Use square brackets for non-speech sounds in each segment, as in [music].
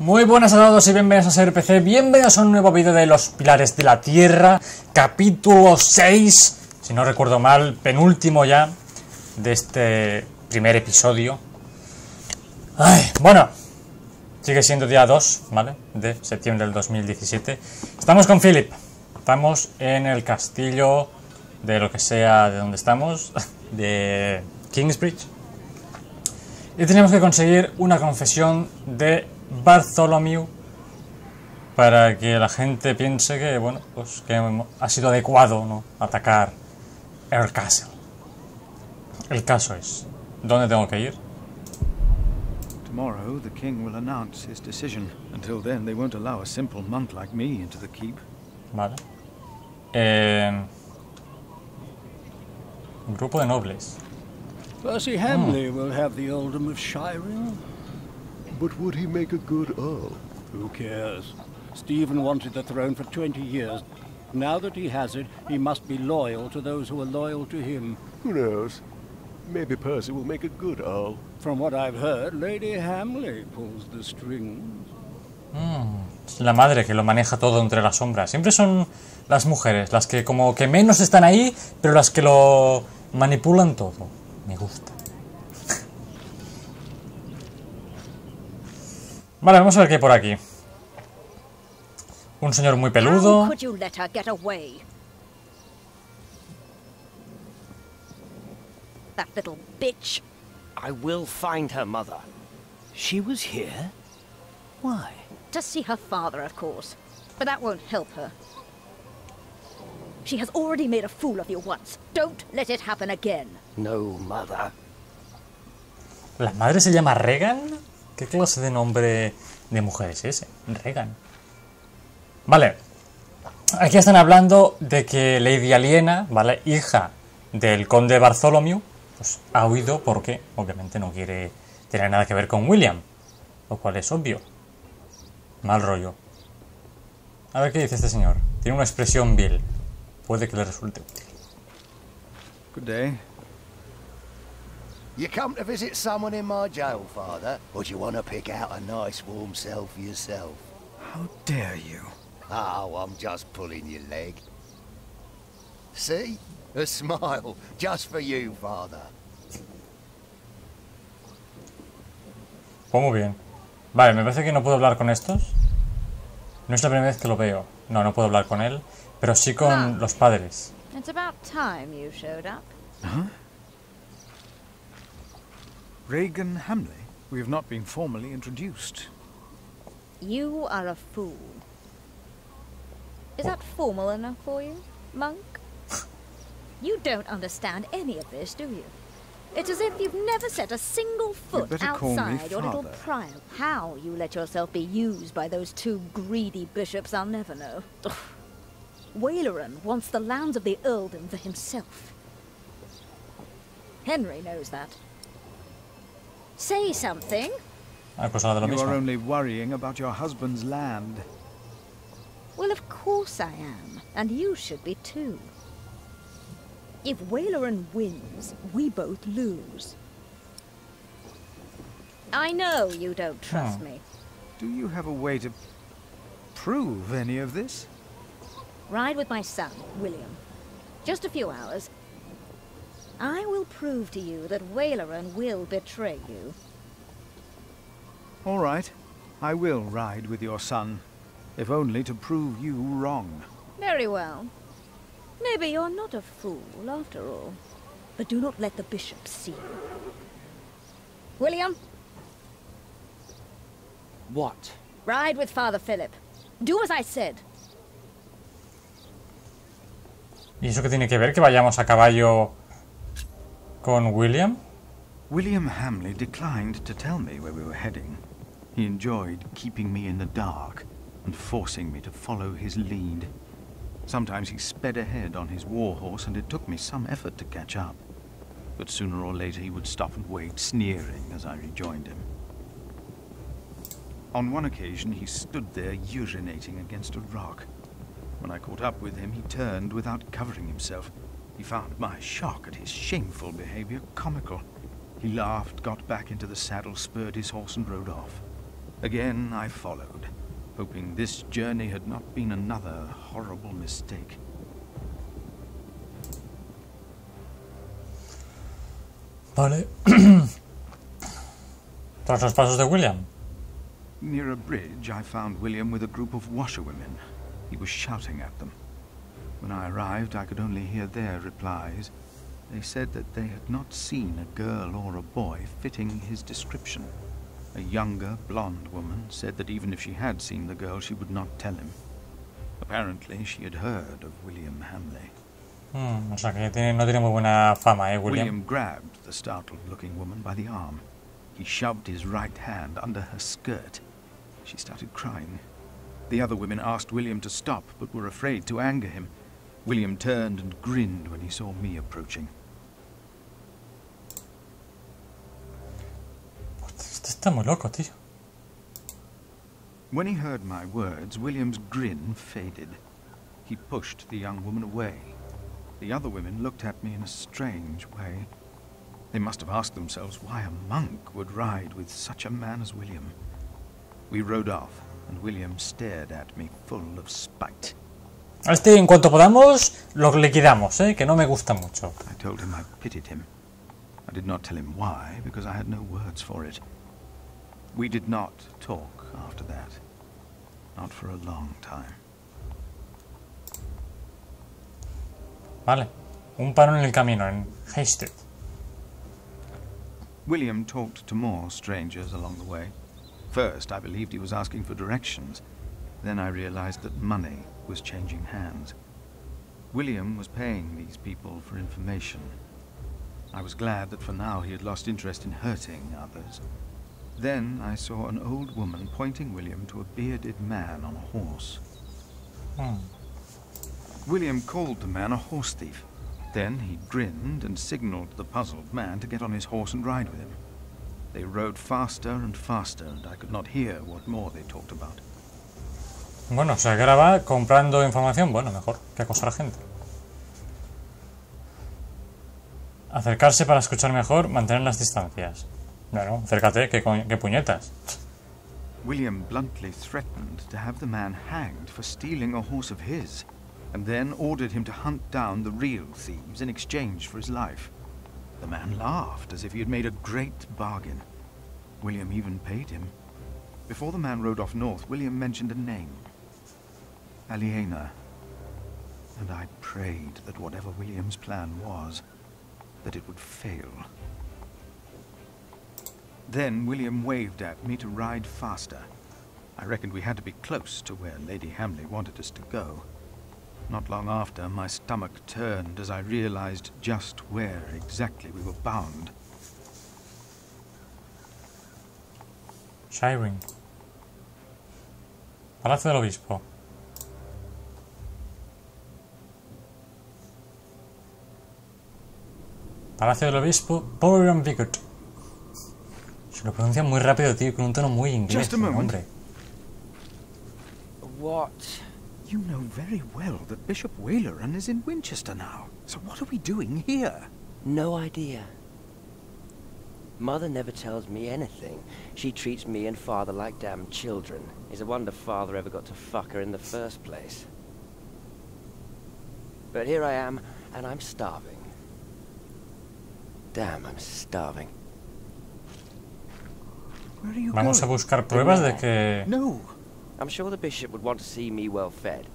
Muy buenas a todos y bienvenidos a Ser PC, bienvenidos a un nuevo vídeo de los Pilares de la Tierra, capítulo 6, si no recuerdo mal, penúltimo ya de este primer episodio. Ay, bueno, sigue siendo día 2, ¿vale? De septiembre del 2017. Estamos con Philip, estamos en el castillo de lo que sea de donde estamos, [laughs] de Kingsbridge. Y tenemos que conseguir una confesión de Bartholomew para que la gente piense que, bueno, pues que ha sido adecuado ¿no? atacar el castle. El caso es, ¿dónde tengo que ir? Tomorrow, the king will announce his decision. Until then, they won't allow a simple monk like me into the keep. Vale. Eh, un grupo de nobles. Percy Hamley will have the earldom of Shiring. But would he make a good Earl? Who cares? Stephen wanted the throne for 20 years. Now that he has it, he must be loyal to those who are loyal to him. Who knows? Maybe Percy will make a good Earl. From what I've heard, Lady Hamley pulls the strings. Es la madre que lo maneja todo entre las sombras. Siempre son las mujeres, las que como que menos están ahí, pero las que lo manipulan todo. Me gusta. Vale, vamos a ver qué hay por aquí. Un señor muy peludo. How could you let her get away? That little bitch. I will find her, Mother. She was here? Why? To see her father, of course. But that won't help her. She has already made a fool of you once. Don't let it happen again. No, Mother. ¿La madre se llama Regan? ¿Qué clase de nombre de mujer es ese? Regan. Vale. Aquí están hablando de que Lady Aliena, ¿vale? Hija del conde Bartholomew, pues ha huido porque obviamente no quiere tener nada que ver con William. Lo cual es obvio. Mal rollo. A ver qué dice este señor. Tiene una expresión vil. Puede que le resulte útil. Good day. You come to visit someone in my jail, Father? Or do you want to pick out a nice warm cell for yourself? How dare you? Oh, I'm just pulling your leg. See? A smile, just for you, Father. Pues muy bien. Vale, me parece que no puedo hablar con estos. No es la primera vez que lo veo. No, no puedo hablar con él. Pero sí con ah. los padres. It's about time you showed up. Regan Hamleigh? We have not been formally introduced. You are a fool. Is that formal enough for you, monk? You don't understand any of this, do you? It's as if you've never set a single foot better call me outside your little father. prior. How you let yourself be used by those two greedy bishops, I'll never know. Waleran wants the lands of the earldom for himself. Henry knows that. Say something. Pues ahora de lo You are only worrying about your husband's land. Well, of course I am, and you should be too. If Waleran wins, we both lose. I know you don't trust Hmm. me. Do you have a way to prove any of this? Ride with my son, William. Just a few hours. I will prove to you that Waleran will betray you. All right. I will ride with your son, if only to prove you wrong. Very well. Maybe you're not a fool, after all. But do not let the bishop see you. William, What? ride with Father Philip. Do as I said. ¿Y eso qué tiene que ver que vayamos a caballo con William? William Hamleigh declined to tell me where we were heading. He enjoyed keeping me in the dark and forcing me to follow his lead. Sometimes he sped ahead on his war horse, and it took me some effort to catch up. But sooner or later he would stop and wait, sneering as I rejoined him. On one occasion, he stood there urinating against a rock. When I caught up with him, he turned without covering himself. He found my shock at his shameful behavior comical. He laughed, got back into the saddle, spurred his horse, and rode off. Again, I followed, hoping this journey had not been another horrible mistake. Vale. [clears throat] Tras los pasos de William. Near a bridge, I found William with a group of washerwomen. He was shouting at them. When I arrived, I could only hear their replies. They said that they had not seen a girl or a boy fitting his description. A younger, blonde woman said that even if she had seen the girl, she would not tell him. Apparently, she had heard of William Hamleigh. Hmm, o sea que tiene- no tiene muy buena fama, eh, William. William grabbed the startled-looking woman by the arm. He shoved his right hand under her skirt. She started crying. The other women asked William to stop, but were afraid to anger him. William turned and grinned when he saw me approaching. Este está muy loco, tío. When he heard my words, William's grin faded. He pushed the young woman away. The other women looked at me in a strange way. They must have asked themselves why a monk would ride with such a man as William. We rode off, and William stared at me full of spite. A este, en cuanto podamos, lo liquidamos, eh, que no me gusta mucho. I told him I pitied him. I did not tell him why, because I had no words for it. We did not talk after that. Not for a long time. Vale. Un paro en el camino, en Hasted. William talked to more strangers along the way. First, I believed he was asking for directions. Then I realized that money was changing hands. William was paying these people for information. I was glad that for now he had lost interest in hurting others. Then I saw an old woman pointing William to a bearded man on a horse. Hmm. William called the man a horse thief. Then he grinned and signaled the puzzled man to get on his horse and ride with him. They rode faster and faster, and I could not hear what more they talked about. Bueno, ahora va comprando información. Bueno, mejor que acosar a gente. Acercarse para escuchar mejor, mantener las distancias. Bueno, acércate, coño- que puñetas. William bluntly threatened to have the man hanged for stealing a horse of his, and then ordered him to hunt down the real thieves in exchange for his life. The man laughed as if he had made a great bargain. William even paid him. Before the man rode off north, William mentioned a name. Aliena. And I prayed that whatever William's plan was, that it would fail. Then William waved at me to ride faster. I reckoned we had to be close to where Lady Hamleigh wanted us to go. Not long after, my stomach turned as I realized just where exactly we were bound. Shiring. Palacio del Palacio del Obispo, Waleran Bigod. Se lo pronuncia muy rápido, tío, con un tono muy inglés. Just a moment. hombre. What? You know very well that Bishop Waleran is in Winchester now. So what are we doing here? No idea. Mother never tells me anything. She treats me and father like damn children. It's a wonder father ever got to fuck her in the first place. But here I am, and I'm starving. Damn, I'm starving. Where are you Vamos a going? buscar pruebas de que, No. I'm sure the bishop would want to see me well fed.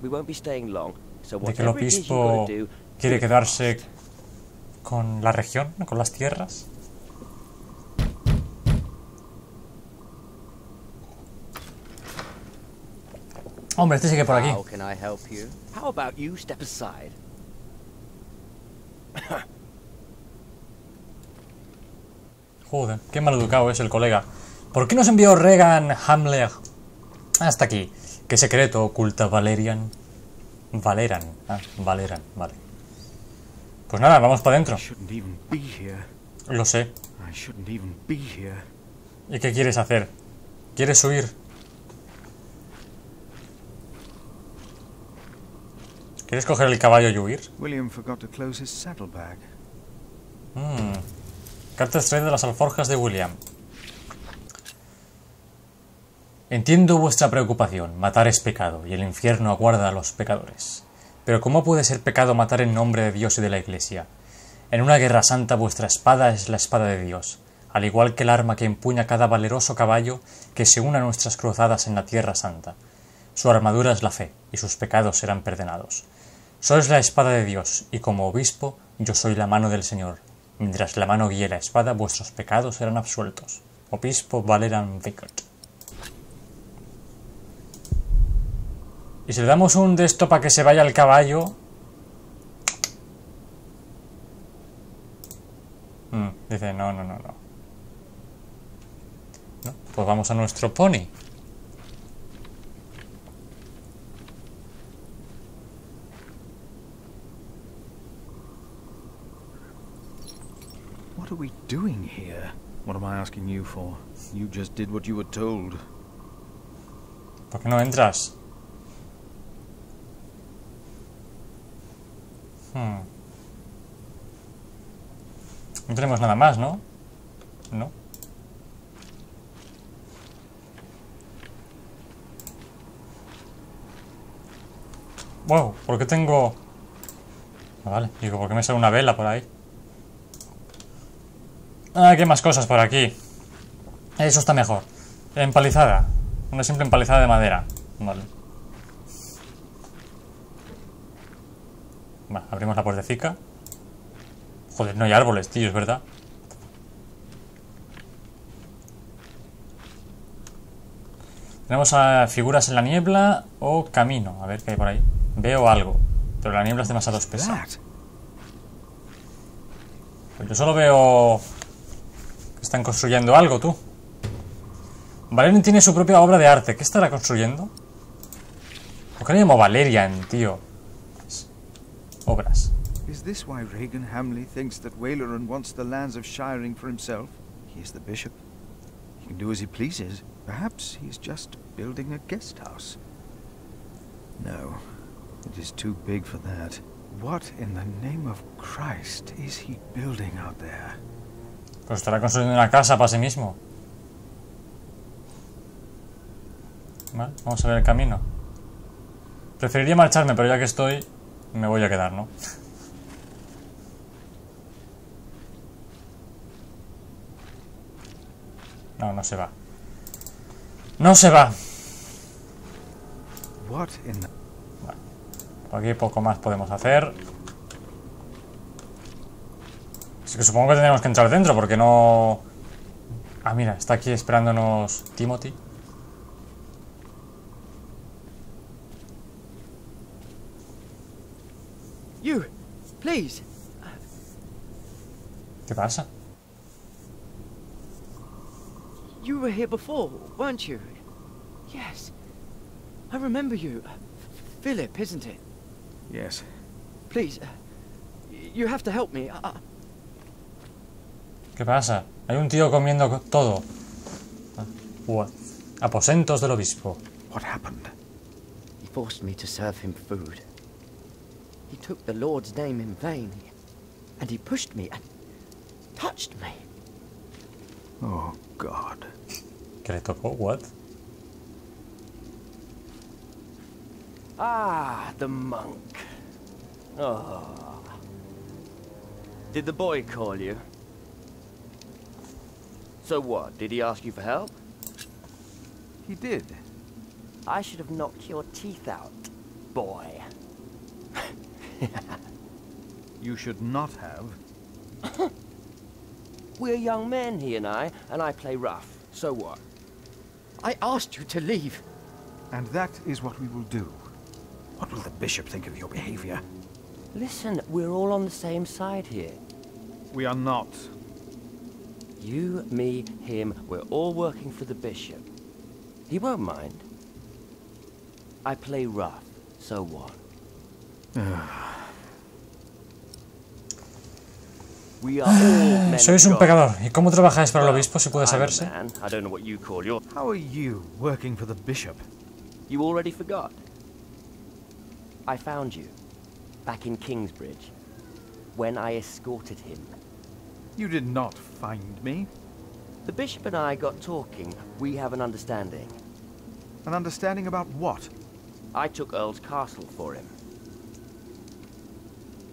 We won't be staying long, so de que el obispo do, quiere quedarse con la región, con las tierras. Hombre, este sigue por aquí. How can I help you? How about you step aside? [laughs] Joder, qué mal educado es el colega. ¿Por qué nos envió Regan Hamler hasta aquí? ¿Qué secreto oculta Valerian? Valeran. Ah, Valeran, vale. Pues nada, vamos para adentro. Lo sé. ¿Y qué quieres hacer? ¿Quieres huir? ¿Quieres coger el caballo y huir? William forgot to close his saddlebag. Mm. Carta extraída de las alforjas de William. Entiendo vuestra preocupación, matar es pecado, y el infierno aguarda a los pecadores. Pero ¿cómo puede ser pecado matar en nombre de Dios y de la Iglesia? En una guerra santa vuestra espada es la espada de Dios, al igual que el arma que empuña cada valeroso caballo que se une a nuestras cruzadas en la tierra santa. Su armadura es la fe, y sus pecados serán perdonados. Sois la espada de Dios, y como obispo yo soy la mano del Señor. Mientras la mano guíe la espada, vuestros pecados serán absueltos. Obispo Valeran Vickert. Y si le damos un de esto para que se vaya al caballo... Mm, dice, no, no, no. No, Pues vamos a nuestro pony. What are we doing here? What am I asking you for? You just did what you were told. ¿Por qué no entras? Hmm. No tenemos nada más, ¿no? No. Wow, ¿por qué tengo...? Ah, Vale, digo, ¿por qué me sale una vela por ahí? Ah, aquí hay más cosas por aquí. Eso está mejor. Empalizada. Una simple empalizada de madera. Vale. Vale, abrimos la puertecica. Joder, no hay árboles, tío, es verdad. Tenemos a figuras en la niebla o camino. A ver qué hay por ahí. Veo algo, pero la niebla es demasiado espesa. Pues yo solo veo que están construyendo algo, tú. Valerian tiene su propia obra de arte. ¿Qué estará construyendo? ¿Por qué le llamo Valerian, tío? Obras. Is this why Reagan Hamley thinks that Waleran wants the lands of Shiring for himself? He is the bishop. He can do as he pleases. Perhaps he's just building a guest house. No, it is too big for that. What in the name of Christ is he building out there? Pues estará construyendo una casa para sí mismo. Vale, vamos a ver el camino. Preferiría marcharme, pero ya que estoy, me voy a quedar, ¿no? No, no se va. No se va. The... Por aquí poco más podemos hacer. Así que supongo que tendremos que entrar dentro porque no... Ah, mira, está aquí esperándonos Timothy. You, please. ¿Qué pasa? You were here before, weren't you? Yes. I remember you. Philip, isn't it? Yes. Please, uh, you have to help me. I, I- ¿Qué pasa? Hay un tío comiendo todo. What? Aposentos del obispo. What happened? he forced me to serve him food. He took the Lord's name in vain, and he pushed me and touched me. Oh, God. ¿Qué le tocó? What? Ah, the monk. Oh. Did the boy call you? So what? Did he ask you for help? He did. I should have knocked your teeth out, boy. You should not have. [laughs] We're young men, he and I, and I play rough. So what? I asked you to leave. And that is what we will do. What will the bishop think of your behavior? Listen, we're all on the same side here. We are not. You, me, him, we're all working for the bishop. He won't mind. I play rough, so what? [sighs] we are all men Sois of un pecador. ¿Y cómo trabajáis para el obispo, si puede a saberse? man. I don't know what you call your... How are you working for the bishop? You already forgot. I found you, back in Kingsbridge, when I escorted him. You did not find me. The bishop and I got talking. We have an understanding. An understanding about what? I took Earl's castle for him.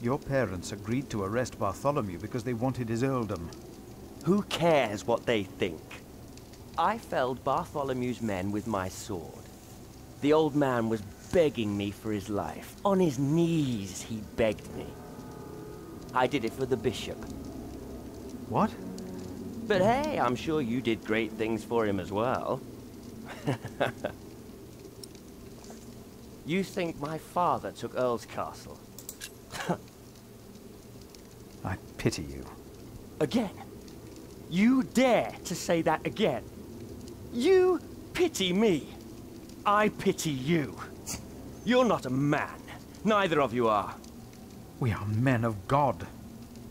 Your parents agreed to arrest Bartholomew because they wanted his earldom. Who cares what they think? I felled Bartholomew's men with my sword. The old man was begging me for his life. On his knees, he begged me. I did it for the bishop. What? But hey, I'm sure you did great things for him as well. [laughs] you think my father took Earl's castle? [laughs] I pity you. Again? You dare to say that again? You pity me. I pity you. You're not a man. Neither of you are. We are men of God.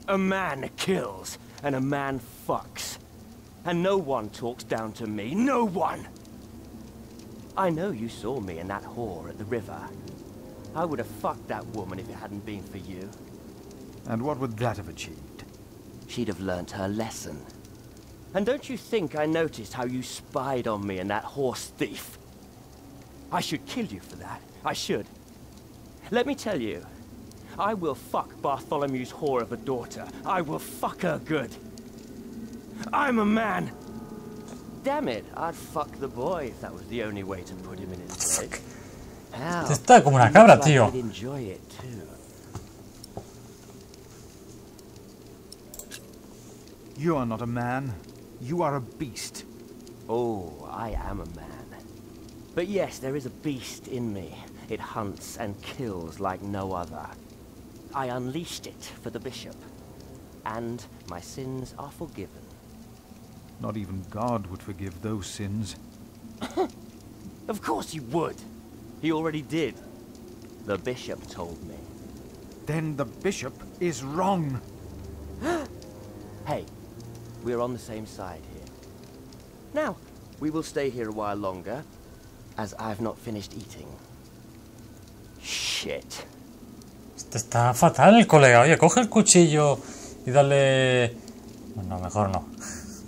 A man kills, and a man fucks. And no one talks down to me. No one! I know you saw me and that whore at the river. I would have fucked that woman if it hadn't been for you. And what would that have achieved? She'd have learnt her lesson. And don't you think I noticed how you spied on me and that horse thief? I should kill you for that. I should. Let me tell you, I will fuck Bartholomew's whore of a daughter. I will fuck her good. I'm a man. Damn it, I'd fuck the boy if that was the only way to put him in his place. Hell, Está como una cabra, like tío. he'd enjoy it too. You are not a man. You are a beast. Oh, I am a man. But yes, there is a beast in me. It hunts and kills like no other. I unleashed it for the bishop. And my sins are forgiven. Not even God would forgive those sins. [coughs] Of course he would. He already did. The bishop told me. Then the bishop is wrong. [gasps] Hey, we're on the same side here. Now, we will stay here a while longer, as I've not finished eating. Shit. Este está fatal el colega. Oye, coge el cuchillo y dale... No, mejor no.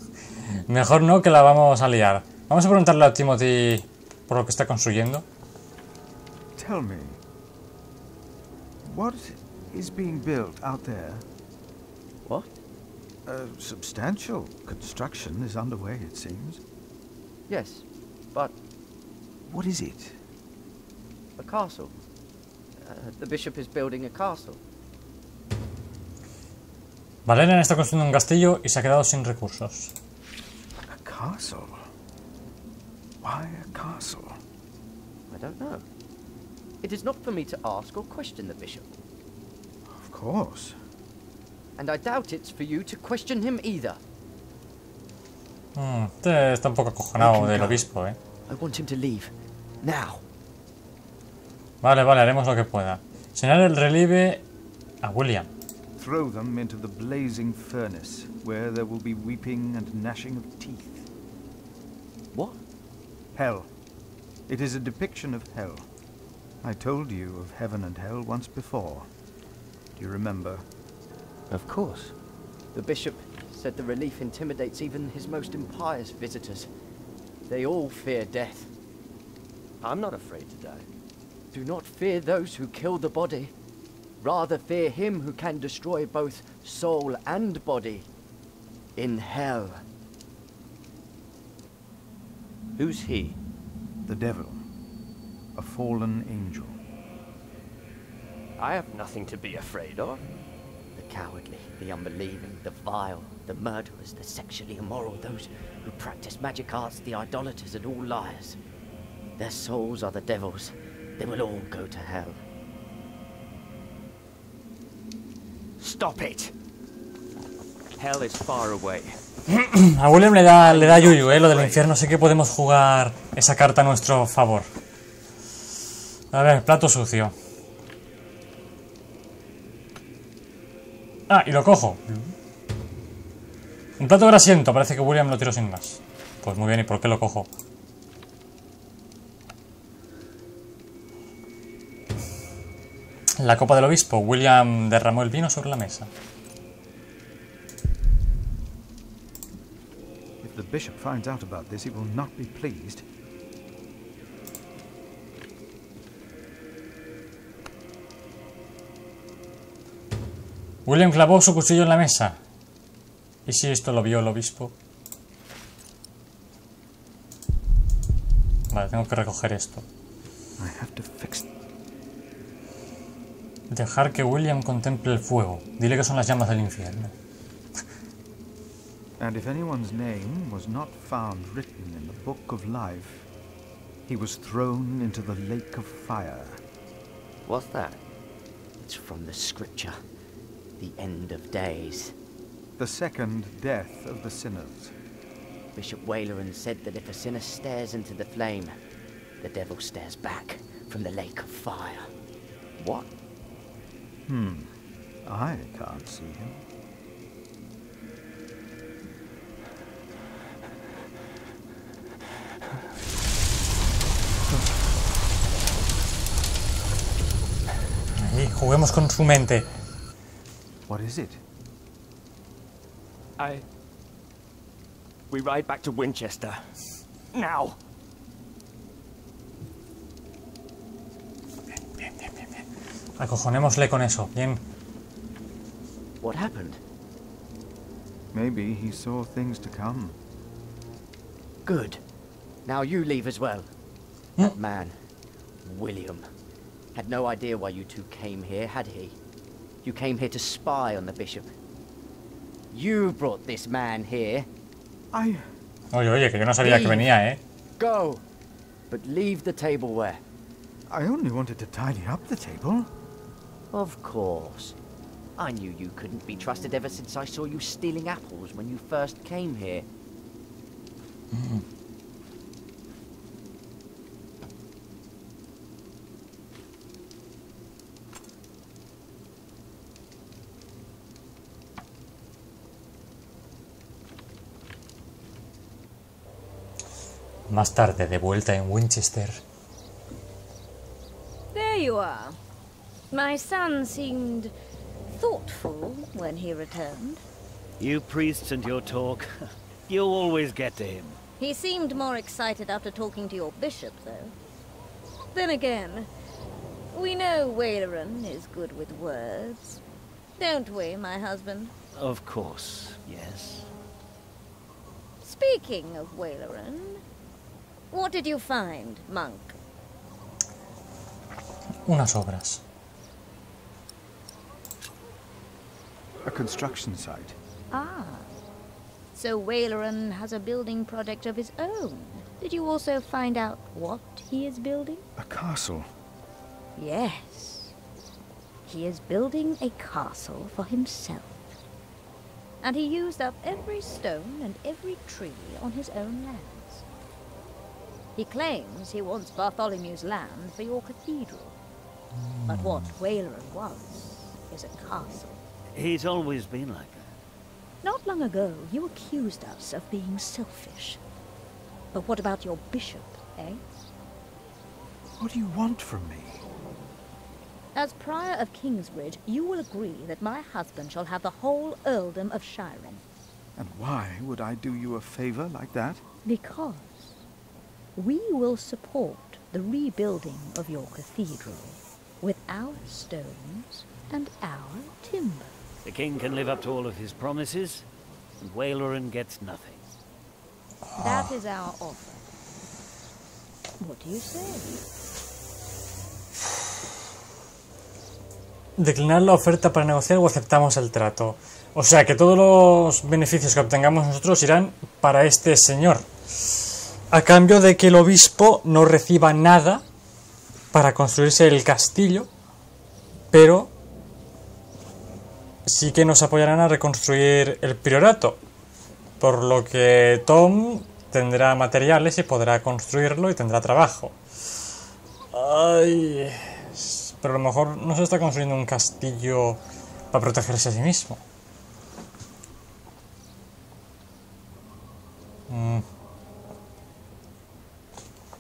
[laughs] Mejor no, que la vamos a liar. Vamos a preguntarle a Timothy por lo que está construyendo. Tell me, what is being built out there? What? A substantial construction is underway, it seems. Yes, but What is it? a castle. Uh, the bishop is building a castle. Valerian está construyendo un castillo y se ha quedado sin recursos. A castle? Why a castle? I don't know. It is not for me to ask or question the bishop, Of course. and I doubt it's for you to question him either. Hmm, este está un poco acojonado del obispo, eh. I want him to leave. Now. Vale, vale, haremos lo que pueda. Señalar el relieve a William. Throw them into the blazing furnace, where there will be weeping and gnashing of teeth. What? Hell. It is a depiction of hell. I told you of heaven and hell once before. Do you remember? Of course. The bishop said the relief intimidates even his most impious visitors. They all fear death. I'm not afraid to die. Do not fear those who kill the body. Rather fear him who can destroy both soul and body. In hell. Who's he? The devil. A fallen angel. I have nothing to be afraid of. The cowardly, the unbelieving, the vile, the murderers, the sexually immoral, those who practice magic arts, the idolaters, and all liars. Their souls are the devil's. They will all go to hell. Stop it! Hell is far away. [clears throat] A William le da, le da yuyu, eh, lo del infierno. Sé que podemos jugar esa carta a nuestro favor. A ver, plato sucio. Ah, y lo cojo. Un plato grasiento, parece que William lo tiró sin más. Pues muy bien, ¿y por qué lo cojo? La copa del obispo. William derramó el vino sobre la mesa. If the bishop finds out about this, he will not be pleased. William clavó su cuchillo en la mesa. ¿Y si esto lo vio el obispo? Vale, tengo que recoger esto. I have to Dejar que William contemple el fuego. Dile que son las llamas del infierno. And if anyone's name was not found written in the book of life, he was thrown into the lake of fire. What's that? It's from the scripture. The end of days. The second death of the sinners. Bishop Waleran said that if a sinner stares into the flame, the devil stares back from the lake of fire. What? Hmm. I can't see him. Ahí, juguemos con su mente. What is it? I. We ride back to Winchester. Now! Acojonémosle con eso. Bien. What happened? Maybe he saw things to come. Good. Now you leave as well. That man, William, had no idea why you two came here, had he? You came here to spy on the bishop. You brought this man here. I. Oye, oye, que yo no sabía que venía, ¿eh? Go! But leave the tableware. I only wanted to tidy up the table. Of course. I knew you couldn't be trusted ever since I saw you stealing apples when you first came here. Más tarde, de vuelta en Winchester. There you are. My son seemed thoughtful when he returned. You priests and your talk. [laughs] you always get to him. He seemed more excited after talking to your bishop, though. Then again, we know Waleran is good with words. Don't we, my husband? Of course, yes. Speaking of Waleran, what did you find, monk? Unas obras. A construction site. Ah. So Waleran has a building project of his own. Did you also find out what he is building? A castle. Yes. He is building a castle for himself. And he used up every stone and every tree on his own lands. He claims he wants Bartholomew's land for your cathedral. But what Waleran was is a castle. He's always been like that. Not long ago, you accused us of being selfish. But what about your bishop, eh? What do you want from me? As Prior of Kingsbridge, you will agree that my husband shall have the whole earldom of Shiring. And why would I do you a favor like that? Because we will support the rebuilding of your cathedral with our stones and our timber. The king can live up to all of his promises, and Waleran gets nothing. That is our offer. What do you say? Declinar la oferta para negociar o aceptamos el trato. O sea que todos los beneficios que obtengamos nosotros irán para este señor. A cambio de que el obispo no reciba nada para construirse el castillo, pero sí que nos apoyarán a reconstruir el priorato. Por lo que Tom tendrá materiales y podrá construirlo y tendrá trabajo. Ay, pero a lo mejor no se está construyendo un castillo para protegerse a sí mismo. Mm.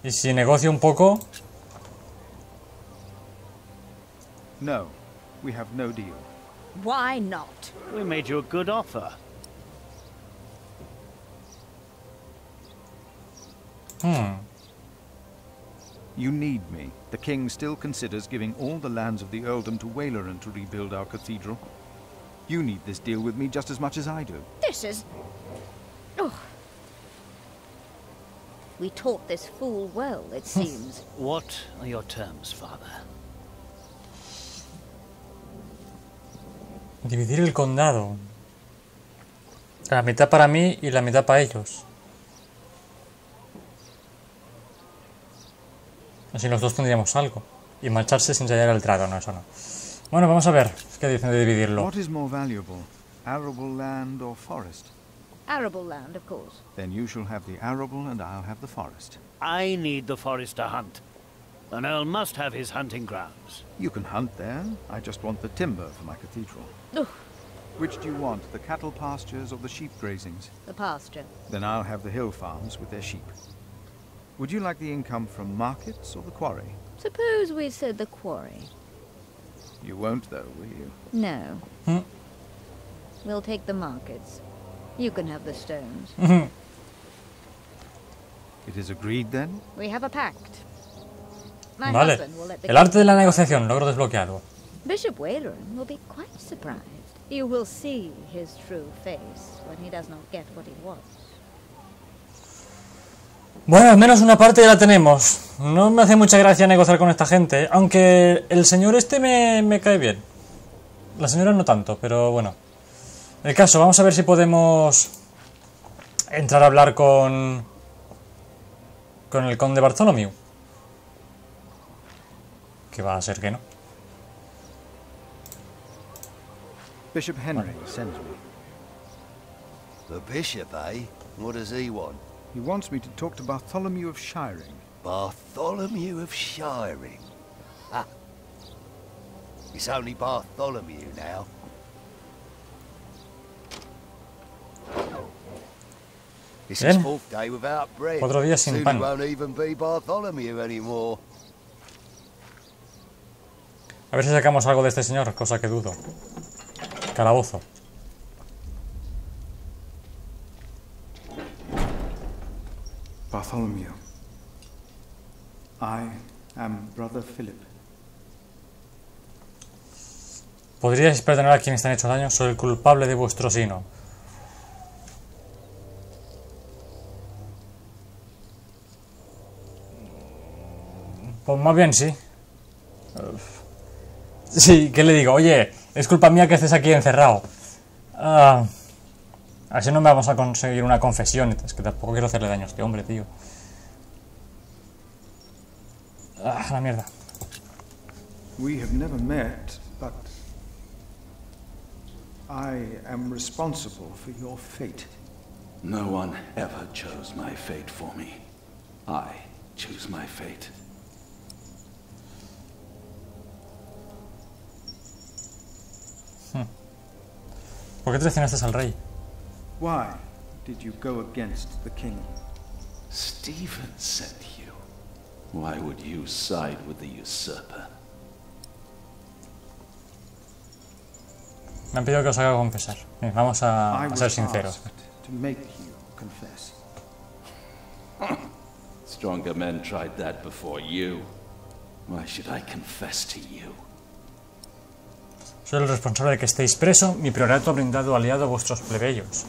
Y si negocio un poco, No, we have no deal. Why not? We made you a good offer. hmm, You need me. The king still considers giving all the lands of the earldom to Waleran to rebuild our cathedral. You need this deal with me just as much as I do. This is... Oh. We taught this fool well, it seems. What are your terms, father? Dividir el condado. La mitad para mí y la mitad para ellos. Así los dos tendríamos algo. Y marcharse sin sellar el trato, no, eso no. Bueno, vamos a ver qué dicen de dividirlo. What is more valuable, arable land or forest? Arable land, of course. Then you shall have the arable and I'll have the forest. I need the forest to hunt. An earl must have his hunting grounds. You can hunt there. I just want the timber for my cathedral. Ugh, Which do you want, the cattle pastures or the sheep grazings? the pasture. Then I'll have the hill farms with their sheep. Would you like the income from markets or the quarry? Suppose we said the quarry. You won't, though, will you? No. Hmm. We'll take the markets. You can have the stones. [laughs] It is agreed, then? We have a pact. My Vale. husband will let the El arte de la negociación, logro desbloqueado. Bishop Waleran will be quite surprised. You will see his true face when he does not get what he wants. Bueno, al menos una parte ya la tenemos. No me hace mucha gracia negociar con esta gente, aunque el señor este me, me cae bien. La señora no tanto, pero bueno. El caso, vamos a ver si podemos entrar a hablar con con el conde Bartholomew. Que va a ser que no. Bishop Henry sends me. The bishop, eh? What does he want? He wants me to talk to Bartholomew of Shiring. Bartholomew of Shiring. Ah. It's only Bartholomew now. It's his Bien. fourth day without bread. Cuatro días sin Soon pan. He won't even be Bartholomew anymore. A ver si sacamos algo de este señor, cosa que dudo. Calabozo. Bartholomew. I am Brother Philip. Podríais perdonar a quienes te han hecho daño, soy el culpable de vuestro sino. Pues más bien sí. Sí, ¿qué le digo? Oye, es culpa mía que estés aquí encerrado. Ah, así no me vamos a conseguir una confesión. Es que tampoco quiero hacerle daño a este hombre, tío. Ah, la mierda. We have never met, but I am responsible for your fate. No one ever chose my fate for me. I choose my fate. ¿Por qué traicionaste al rey? Why did you go against the king? Stephen sent you. Why would you side with the usurper? Me han pedido que os haga confesar. Bien, vamos a, I a was ser sinceros. to make you confess. Stronger men tried that before you. Why should I confess to you? Soy el responsable de que estéis preso. Mi priorato ha brindado aliado a vuestros plebeyos.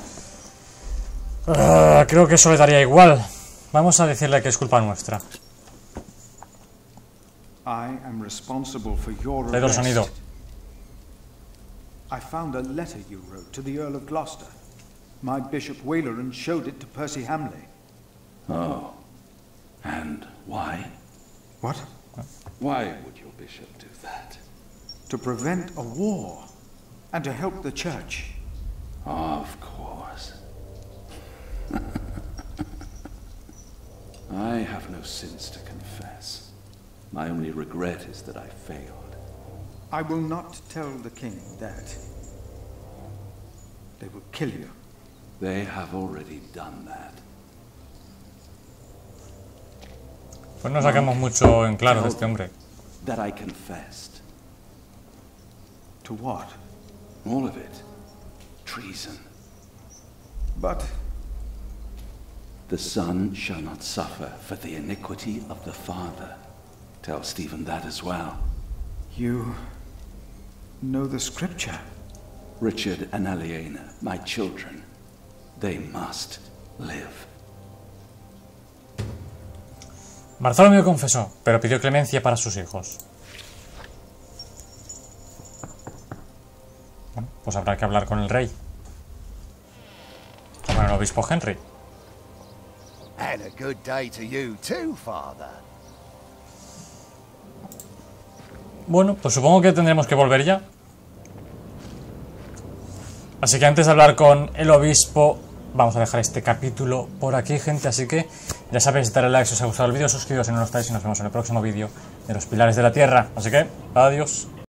Ah, creo que eso le daría igual. Vamos a decirle que es culpa nuestra. I am responsible for your Le doy el sonido. I found a letter you wrote to the Earl of Gloucester. My Bishop Waleran showed it to Percy Hamley. Oh. And why? What? Why would your bishop? To prevent a war and to help the church. Of course. [laughs] I have no sins to confess. My only regret is that I failed. I will not tell the king that. They will kill you. They have already done that. Pues no sacamos mucho en claro de este hombre. That I confessed. To what? All of it. Treason. But The son shall not suffer for the iniquity of the father. Tell Stephen that as well. you know the scripture. Richard and Aliena, my children. They must live. Bartholomew confesó, pero pidió clemencia para sus hijos. Pues habrá que hablar con el rey. Con el obispo Henry. And a good day to you too, father. Bueno, pues supongo que tendremos que volver ya. Así que antes de hablar con el obispo, vamos a dejar este capítulo por aquí, gente. Así que ya sabéis, darle like si os ha gustado el vídeo, suscribiros si no lo estáis y nos vemos en el próximo vídeo de los Pilares de la Tierra. Así que, adiós.